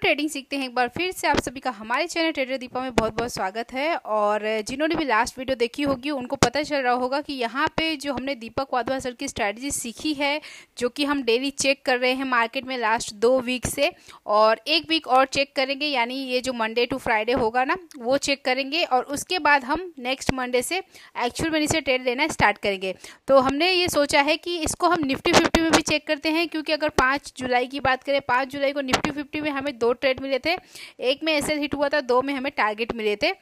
Trading सीखते हैं एक बार फिर से। आप सभी का हमारे चैनल ट्रेडर दीपा में बहुत बहुत स्वागत है और जिन्होंने भी लास्ट वीडियो देखी होगी, उनको पता चल रहा होगा कि यहाँ पे जो हमने दीपक वाधवा सर की स्ट्रैटेजी सीखी है, जो कि हम डेली चेक कर रहे हैं मार्केट में लास्ट दो वीक से और एक वीक और चेक करेंगे, यानी ये जो मंडे टू फ्राइडे होगा ना, वो चेक करेंगे और उसके बाद हम नेक्स्ट मंडे से एक्चुअल मनी से ट्रेड लेना स्टार्ट करेंगे। तो हमने ये सोचा है कि इसको हम निफ्टी फिफ्टी में भी चेक करते हैं, क्योंकि अगर पाँच जुलाई की बात करें, पाँच जुलाई को निफ्टी फिफ्टी में हमें दो ट्रेड मिले थे। एक में एस हिट हुआ था, दो में हमें टारगेट मिले थे।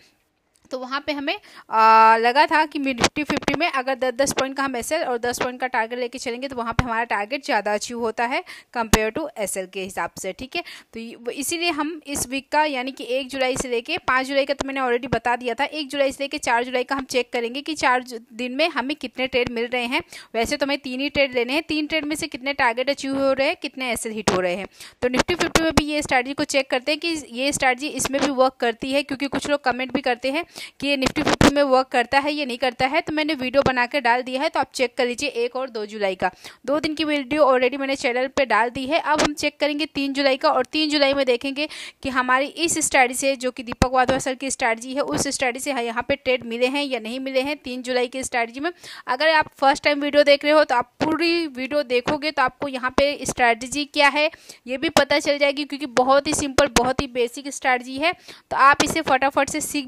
तो वहाँ पे हमें आ, लगा था कि निफ्टी फिफ्टी में अगर दस दस पॉइंट का हम एसएल और दस पॉइंट का टारगेट लेके चलेंगे तो वहाँ पे हमारा टारगेट ज़्यादा अचीव होता है कंपेयर टू एसएल के हिसाब से ठीक है? तो इसीलिए हम इस वीक का यानी कि एक जुलाई से लेके पाँच जुलाई का तो मैंने ऑलरेडी बता दिया था एक जुलाई से लेके चार जुलाई का हम चेक करेंगे कि चार दिन में हमें कितने ट्रेड मिल रहे हैं। वैसे तो हमें तीन ही ट्रेड लेने हैं तीन ट्रेड में से कितने टारगेट अचीव हो रहे हैं कितने एसएल हिट हो रहे हैं। तो निफ्टी फिफ्टी में भी ये स्ट्रैटी को चेक करते हैं कि ये स्ट्रैटी इसमें भी वर्क करती है क्योंकि कुछ लोग कमेंट भी करते हैं कि ये निफ्टी फिफ्टी में वर्क करता है या नहीं करता है तो मैंने वीडियो बना कर डाल दिया है तो आप चेक कर लीजिए एक और दो जुलाई का। दो दिन की वीडियो ऑलरेडी मैंने चैनल पर डाल दी है, अब हम चेक करेंगे तीन जुलाई का, और तीन जुलाई में देखेंगे कि हमारी इस स्टडी से जो कि दीपक वाधवा सर की स्ट्रैटी है, उस स्टडी से यहाँ पे ट्रेड मिले हैं या नहीं मिले हैं तीन जुलाई की स्ट्रैटी में। अगर आप फ़र्स्ट टाइम वीडियो देख रहे हो तो आप पूरी वीडियो देखोगे तो आपको यहाँ पे स्ट्रैटेजी क्या है, ये भी पता चल जाएगी, क्योंकि बहुत ही सिंपल बहुत ही बेसिक स्ट्रैटेजी है। तो आप इसे फटाफट से सीख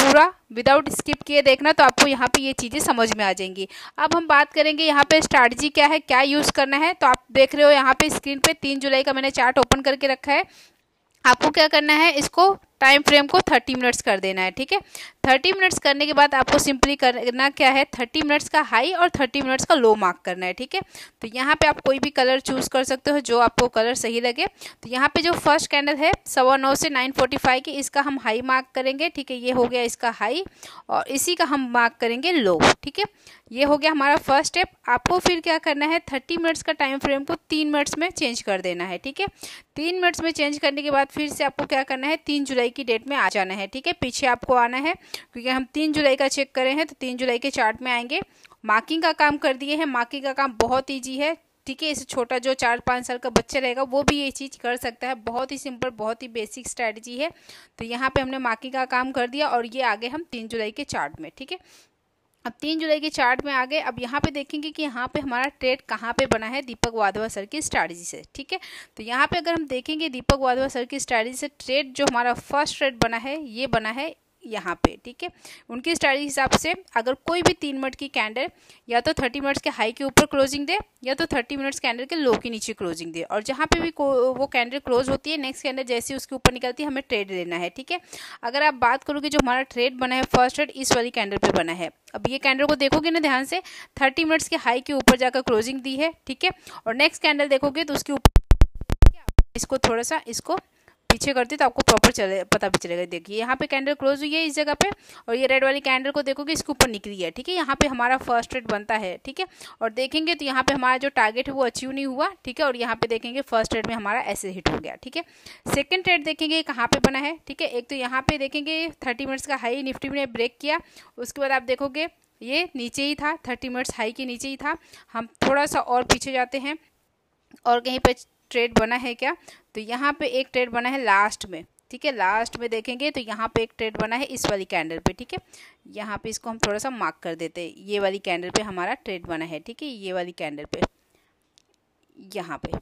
पूरा विदाउट स्किप किए देखना तो आपको यहाँ पे ये चीज़ें समझ में आ जाएँगी। अब हम बात करेंगे यहाँ पे स्ट्रैटी क्या है, क्या यूज़ करना है। तो आप देख रहे हो यहाँ पे स्क्रीन पे तीन जुलाई का मैंने चार्ट ओपन करके रखा है। आपको क्या करना है, इसको टाइम फ्रेम को थर्टी मिनट्स कर देना है, ठीक है? थर्टी मिनट्स करने के बाद आपको सिंपली करना क्या है? थर्टी मिनट्स का हाई और थर्टी मिनट्स का लो मार्क करना है, ठीक है? तो यहाँ पे आप कोई भी कलर चूज़ कर सकते हो, जो आपको कलर सही लगे। तो यहाँ पे जो फ़र्स्ट कैंडल है, सवा नौ से नाइन फोर्टी फाइव की, इसका हम हाई मार्क करेंगे, ठीक है? ये हो गया इसका हाई और इसी का हम मार्क करेंगे लो ठीक है? ये हो गया हमारा फ़र्स्ट स्टेप आपको फिर क्या करना है? थर्टी मिनट्स का टाइम फ्रेम को तीन मिनट्स में चेंज कर देना है, ठीक है? तीन मिनट्स में चेंज करने के बाद फिर से आपको क्या करना है? तीन जुलाई की डेट में आ जाना है, ठीक है? पीछे आपको आना है, क्योंकि हम तीन जुलाई का चेक करें हैं तो तीन जुलाई के चार्ट में आएँगे। मार्किंग का काम कर दिए हैं, मार्किंग का काम बहुत ईजी है, ठीक है? इसे छोटा जो चार पाँच साल का बच्चा रहेगा, वो भी ये चीज़ कर सकता है। बहुत ही सिंपल, बहुत ही बेसिक स्ट्रैटेजी है। तो यहाँ पे हमने मार्किंग का काम कर दिया और ये आगे हम तीन जुलाई के चार्ट में, ठीक है? अब तीन जुलाई के चार्ट में आ गए। अब यहाँ पे देखेंगे कि यहाँ पे हमारा ट्रेड कहाँ पे बना है दीपक वाधवा सर की स्ट्रैटेजी से, ठीक है? तो यहाँ पे अगर हम देखेंगे दीपक वाधवा सर की स्ट्रैटेजी से ट्रेड जो हमारा फ़र्स्ट ट्रेड बना है, ये बना है यहाँ पे, ठीक है? उनकी स्ट्रैटेजी हिसाब से अगर कोई भी तीन मिनट की कैंडल या तो थर्टी मिनट्स के हाई के ऊपर क्लोजिंग दे, या तो थर्टी मिनट्स कैंडल के लो के नीचे क्लोजिंग दे। और जहाँ पे भी वो कैंडल क्लोज होती है नेक्स्ट कैंडल जैसे उसके ऊपर निकलती है, हमें ट्रेड लेना है, ठीक है? अगर आप बात करोगे जो हमारा ट्रेड बना है फ़र्स्ट ट्रेड इस वाली कैंडल पर बना है। अब ये कैंडल को देखोगे ना ध्यान से थर्टी मिनट्स के हाई के ऊपर जाकर क्लोजिंग दी है, ठीक है? और नेक्स्ट कैंडल देखोगे तो उसके ऊपर इसको थोड़ा सा, इसको पीछे करती तो आपको प्रॉपर चले, पता भी चलेगा। देखिए, यहाँ पे कैंडल क्लोज हुई है इस जगह पे और ये रेड वाली कैंडल को देखोगे इसके ऊपर निकली है, ठीक है? यहाँ पे हमारा फ़र्स्ट रेट बनता है, ठीक है? और देखेंगे तो यहाँ पे हमारा जो टारगेट है वो अचीव नहीं हुआ, ठीक है? और यहाँ पे देखेंगे फ़र्स्ट रेट में हमारा ऐसे हिट हो गया, ठीक है? सेकेंड रेट देखेंगे कहाँ पे बना है, ठीक है? एक तो यहाँ पे देखेंगे थर्टी मिनट्स का हाई निफ्टी ने ब्रेक किया, उसके बाद आप देखोगे ये नीचे ही था थर्टी मिनट्स हाई के नीचे ही था। हम थोड़ा सा और पीछे जाते हैं और कहीं पर ट्रेड बना है क्या? तो यहाँ पे एक ट्रेड बना है लास्ट में, ठीक है? लास्ट में देखेंगे तो यहाँ पे एक ट्रेड बना है इस वाली कैंडल पे, ठीक है? यहाँ पे इसको हम थोड़ा सा मार्क कर देते हैं। ये वाली कैंडल पे हमारा ट्रेड बना है, ठीक है? ये वाली कैंडल पे, यहाँ पे।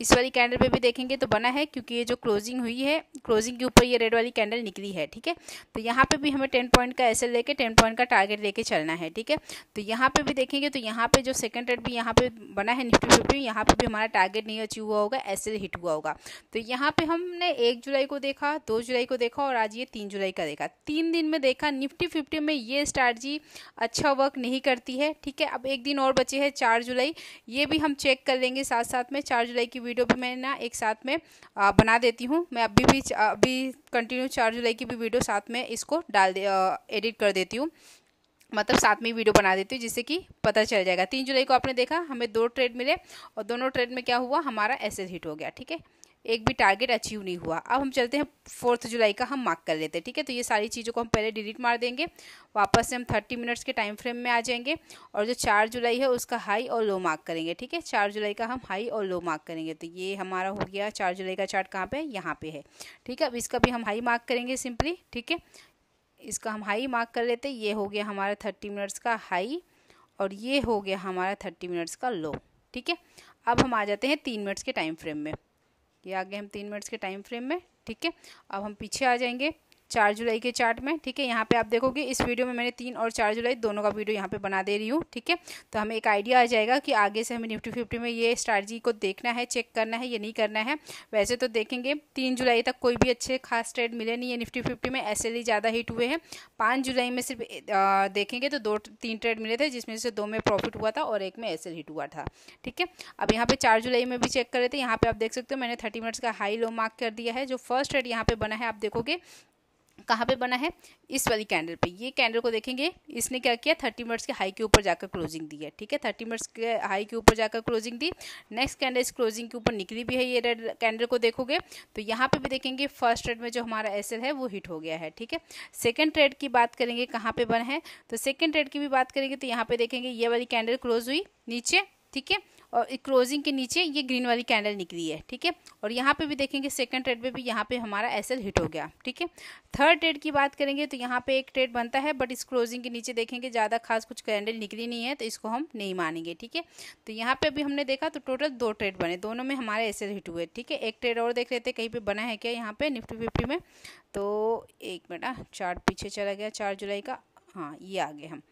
इस वाली कैंडल पे भी देखेंगे तो बना है क्योंकि ये जो क्लोजिंग हुई है क्लोजिंग के ऊपर ये रेड वाली कैंडल निकली है, ठीक है? तो यहाँ पे भी हमें टेन पॉइंट का एसएल लेके टेन पॉइंट का टारगेट लेके चलना है, ठीक है? तो यहाँ पे भी देखेंगे तो यहाँ पे जो सेकंड रेड भी यहाँ पे बना है निफ्टी फिफ्टी यहाँ पे भी हमारा टारगेट नहीं अचीव हुआ होगा एस हिट हुआ होगा। तो यहाँ पे हमने एक जुलाई को देखा, दो जुलाई को देखा और आज ये तीन जुलाई का देखा। तीन दिन में देखा निफ्टी फिफ्टी में ये स्ट्रैटी अच्छा वर्क नहीं करती है, ठीक है? अब एक दिन और बचे है, चार जुलाई। ये भी हम चेक कर लेंगे साथ साथ में, चार जुलाई की वीडियो भी मैं ना एक साथ में बना देती हूँ। मैं अभी भी अभी कंटिन्यू चार जुलाई की भी वीडियो साथ में इसको डाल दे एडिट कर देती हूँ। मतलब साथ में वीडियो बना देती हूँ जिससे कि पता चल जाएगा। तीन जुलाई को आपने देखा, हमें दो ट्रेड मिले और दोनों ट्रेड में क्या हुआ? हमारा एसेज हिट हो गया, ठीक है? एक भी टारगेट अचीव नहीं हुआ। अब हम चलते हैं फोर्थ जुलाई का हम मार्क कर लेते हैं, ठीक है? तो ये सारी चीज़ों को हम पहले डिलीट मार देंगे। वापस से हम थर्टी मिनट्स के टाइम फ्रेम में आ जाएँगे और जो चार जुलाई है उसका हाई और लो मार्क करेंगे, ठीक है? चार जुलाई का हम हाई और लो मार्क करेंगे। तो ये हमारा हो गया, चार जुलाई का चार्ट कहाँ पे है? यहाँ पर है, ठीक है? अब इसका भी हम हाई मार्क करेंगे सिंपली ठीक है? इसका हम हाई मार्क कर लेते ये हो गया हमारा थर्टी मिनट्स का हाई और ये हो गया हमारा थर्टी मिनट्स का लो ठीक है? अब हम आ जाते हैं तीन मिनट्स के टाइम फ्रेम में। ये आ गए हम तीन मिनट्स के टाइम फ्रेम में, ठीक है? अब हम पीछे आ जाएँगे। चार जुलाई के चार्ट में, ठीक है? यहाँ पे आप देखोगे, इस वीडियो में मैंने तीन और चार जुलाई दोनों का वीडियो यहाँ पे बना दे रही हूँ, ठीक है? तो हमें एक आइडिया आ जाएगा कि आगे से हमें निफ्टी फिफ्टी में ये स्ट्रैटी को देखना है चेक करना है या नहीं करना है। वैसे तो देखेंगे, तीन जुलाई तक कोई भी अच्छे खास ट्रेड मिले नहीं है निफ्टी फिफ्टी में एस ज़्यादा हिट हुए हैं। पाँच जुलाई में सिर्फ़ देखेंगे तो दो तीन ट्रेड मिले थे, जिसमें से दो में प्रॉफिट हुआ था और एक में एसएल हिट हुआ था, ठीक है? अब यहाँ पे चार जुलाई में भी चेक कर रहे थे यहाँ पे आप देख सकते हो, मैंने थर्टी मिनट्स का हाई लो मार्क कर दिया है। जो फ़र्स्ट ट्रेड यहाँ पे बना है, आप देखोगे कहाँ पे बना है? इस वाली कैंडल पे। ये कैंडल को देखेंगे। इसने क्या किया? थर्टी मिनट्स के हाई के ऊपर जाकर क्लोजिंग दी है ठीक है? थर्टी मिनट्स के हाई के ऊपर जाकर क्लोजिंग दी। नेक्स्ट कैंडल इस क्लोजिंग के ऊपर निकली भी है ये रेड कैंडल को देखोगे। तो यहाँ पे भी देखेंगे फ़र्स्ट ट्रेड में जो हमारा एस है, वो हिट हो गया है। ठीक है? सेकेंड ट्रेड की बात करेंगे, कहाँ पे बना है? तो सेकेंड ट्रेड की भी बात करेंगे तो यहाँ पे देखेंगे, ये वाली कैंडल क्लोज हुई। नीचे ठीक है? और क्लोजिंग के नीचे ये ग्रीन वाली कैंडल निकली है, ठीक है? और यहाँ पे भी देखेंगे सेकंड ट्रेड पे भी यहाँ पे हमारा एसएल हिट हो गया, ठीक है? थर्ड ट्रेड की बात करेंगे तो यहाँ पे एक ट्रेड बनता है बट इस क्लोजिंग के नीचे देखेंगे, ज़्यादा खास कुछ कैंडल निकली नहीं है तो इसको हम नहीं मानेंगे, ठीक है? तो यहाँ पे अभी हमने देखा तो टोटल दो ट्रेड बने, दोनों में हमारे एस हिट हुए, ठीक है? एक ट्रेड और देख लेते कहीं पर बना है क्या यहाँ पर निफ्टी फिफ्टी में? तो एक मिनट चार्ट पीछे चला गया, चार जुलाई का हाँ ये आ गए हम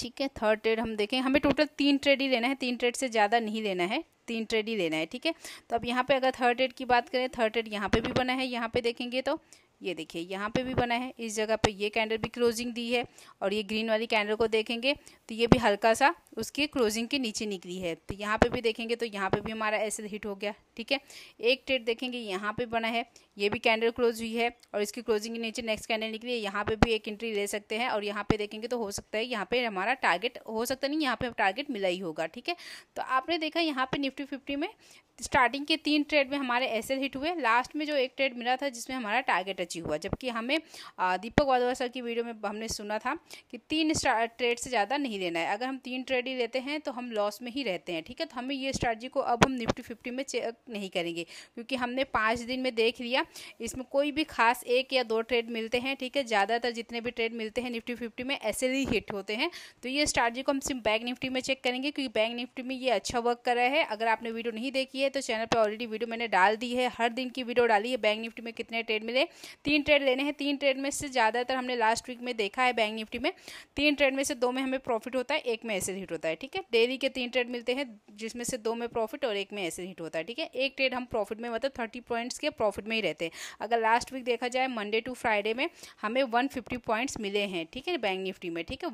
ठीक है थर्ड ट्रेड हम देखें। हमें टोटल तीन ट्रेड ही लेना है। तीन ट्रेड से ज़्यादा नहीं लेना है। तीन ट्रेड ही लेना है, ठीक है? तो अब यहाँ पे अगर थर्ड ट्रेड की बात करें थर्ड ट्रेड यहाँ पे भी बना है। यहाँ पे देखेंगे तो ये देखिए, यहाँ पे भी बना है। इस जगह पे ये कैंडल भी क्लोजिंग दी है और ये ग्रीन वाली कैंडल को देखेंगे तो ये भी हल्का सा उसके क्लोजिंग के नीचे निकली है। तो यहाँ पे भी देखेंगे तो यहाँ पे भी हमारा ऐसे हिट हो गया, ठीक है? एक ट्रेड देखेंगे, यहाँ पे बना है। ये भी कैंडल क्लोज हुई है और इसकी क्लोजिंग के नीचे नेक्स्ट कैंडल निकली है। यहाँ पे भी एक एंट्री ले सकते हैं और यहाँ पे देखेंगे तो हो सकता है यहाँ पे हमारा टारगेट हो सकता नहीं यहाँ पे टारगेट मिला ही होगा, ठीक है? तो आपने देखा यहाँ पे निफ्टी फिफ्टी में स्टार्टिंग के तीन ट्रेड में हमारे एस हिट हुए। लास्ट में जो एक ट्रेड मिला था जिसमें हमारा टारगेट अचीव हुआ जबकि हमें दीपक वाधवा सर की वीडियो में हमने सुना था कि तीन ट्रेड से ज़्यादा नहीं लेना है। अगर हम तीन ट्रेड ही लेते हैं तो हम लॉस में ही रहते हैं, ठीक है? तो हमें ये स्ट्रैटी को अब हम निफ्टी फिफ्टी में चेक नहीं करेंगे, क्योंकि हमने पाँच दिन में देख लिया। इसमें कोई भी खास एक या दो ट्रेड मिलते हैं, ठीक है? ज़्यादातर जितने भी ट्रेड मिलते हैं निफ्टी फिफ्टी में, ऐसे ही हिट होते हैं। तो ये स्ट्रैटी को हम सिर्फ़ बैंक निफ्टी में चेक करेंगे, क्योंकि बैंक निफ्टी में ये अच्छा वर्क कर रहा है। अगर आपने वीडियो नहीं देखी है तो चैनल पर ऑलरेडी वीडियो मैंने डाल दी है। हर दिन की वीडियो डाली है, बैंक निफ्टी में कितने ट्रेड मिले तीन ट्रेड लेने हैं। तीन ट्रेड में से ज़्यादातर हमने लास्ट वीक में देखा है बैंक निफ्टी में। तीन ट्रेड में से दो में हमें प्रॉफिट होता है, एक में ऐसे हिट होता है, ठीक है? डेली के तीन ट्रेड मिलते हैं, जिसमें से दो में प्रॉफिट और एक में ऐसे हिट होता है, ठीक है? एक ट्रेड हम प्रॉफिट में मतलब थर्टी पॉइंट्स के प्रॉफिट में ही रहते हैं। अगर लास्ट वीक देखा जाए मंडे टू फ्राइडे में हमें वन फिफ्टी पॉइंट्स मिले हैं, ठीक है? बैंक निफ्टी में, ठीक है?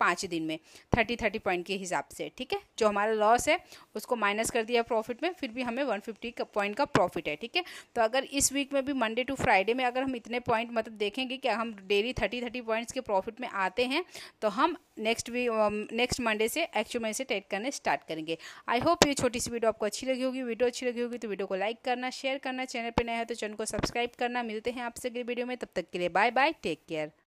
पाँच दिन में थर्टी थर्टी पॉइंट के हिसाब से, ठीक है? जो हमारा लॉस है, उसको माइनस कर दिया प्रॉफिट में, फिर भी हमें वन फिफ्टी पॉइंट का प्रॉफिट है, ठीक है? तो अगर इस वीक में भी मंडे टू फ्राइडे में अगर हम इतने पॉइंट मतलब देखेंगे कि हम डेली थर्टी थर्टी पॉइंट्स के प्रॉफिट में आते हैं तो हम नेक्स्ट वीक नेक्स्ट मंडे से एक्चुअल में से ट्रेड करने स्टार्ट करेंगे। आई होप ये छोटी सी वीडियो आपको अच्छी लगी होगी। वीडियो अच्छी लगी होगी तो वीडियो को लाइक करना शेयर करना चैनल पर नया है तो चैनल को सब्सक्राइब करना। मिलते हैं आपसे अगले वीडियो में, तब तक के लिए बाय बाय टेक केयर